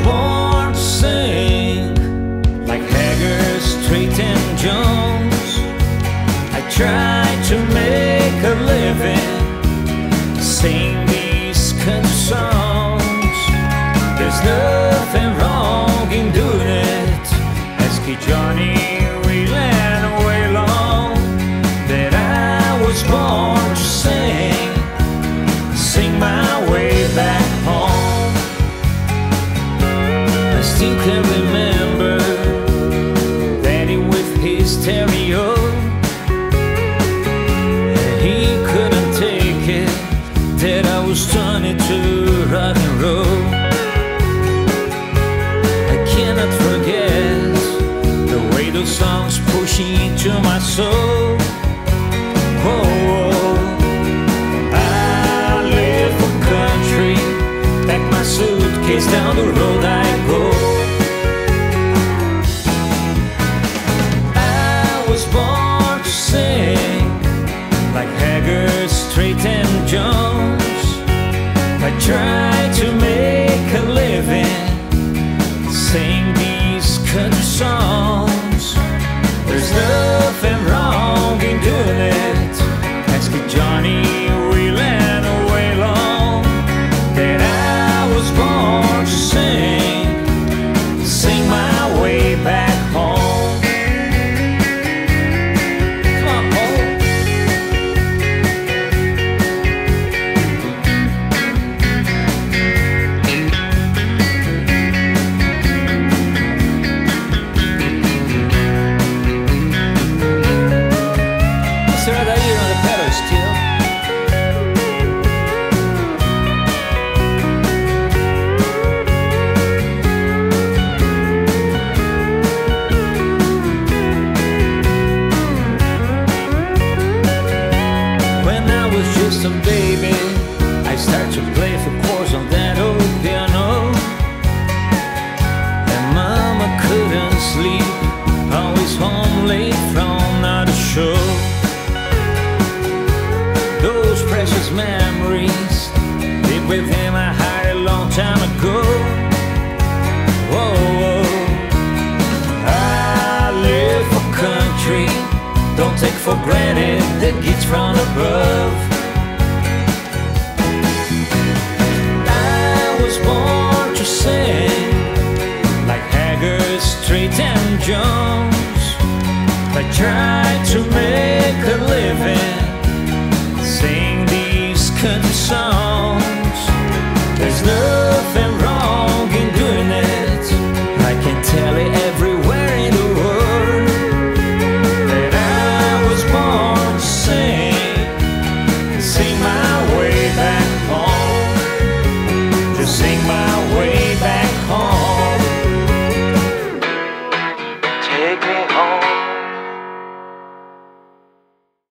born to sing like Haggard, Strait, and Jones. I try to make a living sing these kind songs. There's nothing wrong in doing it. As kid Johnny, we learned away long. That I was born to sing, sing my still can remember Daddy with his stereo. He couldn't take it that I was turning to rock and roll. I cannot forget the way songs pushing into my soul. Oh, oh. suitcase down the road I go. I try to make a living, sing these country songs. There's nothing I started to play for chords on that old piano. And Mama couldn't sleep, always home late from another show. Those precious memories live with him I had a long time ago. Whoa, whoa. I live for country. Don't take for granted the gifts from above. Jones. I tried to make a living, sing these country songs. There's nothing wrong in doing it. I can tell it everywhere in the world that I was born to sing, sing my.